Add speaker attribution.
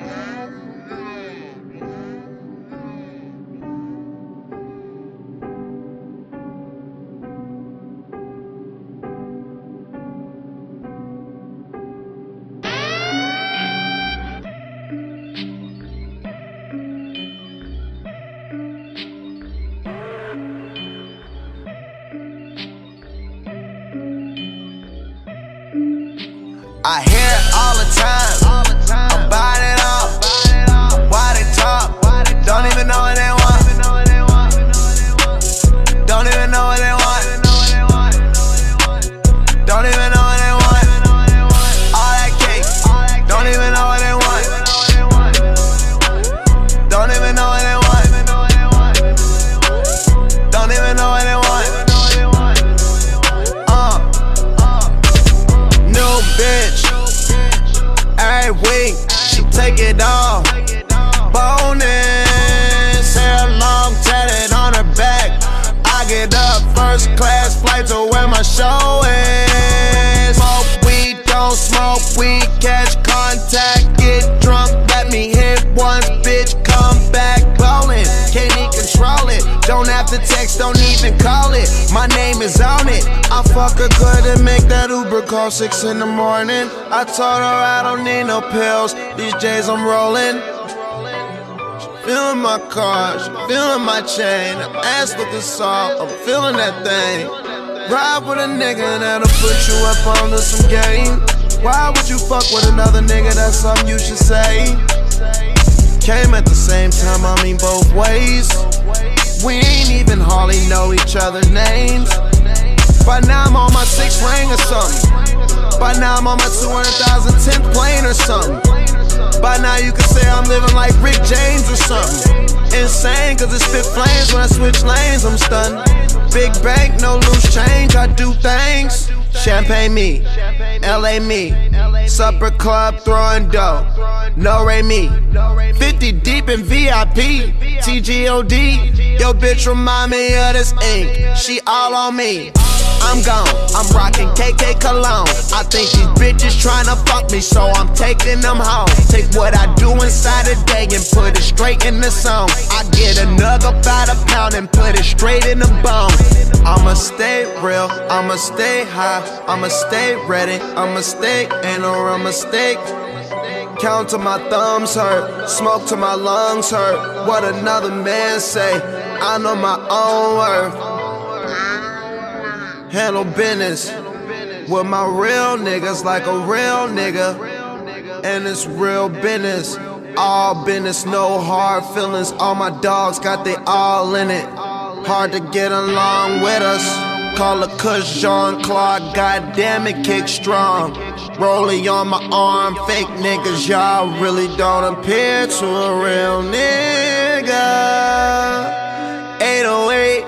Speaker 1: I hear it all the time. Take. Bonus. Hair long, tatted on her back. I get up first class flight to where my show call it. My name is on it. I fuck her good and make that Uber call six in the morning. I told her I don't need no pills, these J's I'm rolling. Feeling my car, feeling my chain. Her ass looking soft, I'm feeling that thing. Ride with a nigga that'll put you up onto some game. Why would you fuck with another nigga? That's something you should say. Came at the same time, I mean both ways. Hardly know each other's names. By now I'm on my sixth ring or something. By now I'm on my 200,000 10th plane or something. By now you can say I'm living like Rick James or something. Insane, cause it spit flames when I switch lanes, I'm stunned. Big bank, no loose change, I do things. Champagne me, LA me, supper club throwing dough. No Ray me, 50 deep in VIP, TGOD. Yo, bitch, remind me of this ink. She all on me. I'm gone, I'm rocking KK cologne. I think these bitches tryna fuck me, so I'm taking them home. Take what I do inside a day and put it straight in the song. I get a nugget about a pound and put it straight in the bone. I'ma stay real, I'ma stay high, I'ma stay ready, I'ma stay, ain't no mistake. Count to my thumbs hurt, smoke to my lungs hurt. What another man say, I know my own worth. Handle business with my real niggas like a real nigga. And it's real business. All business, no hard feelings. All my dogs got they all in it. Hard to get along with us. Call a kush Jean Claude, goddamn it, kick strong. Rolling on my arm, fake niggas, y'all really don't appear to a real nigga. 808,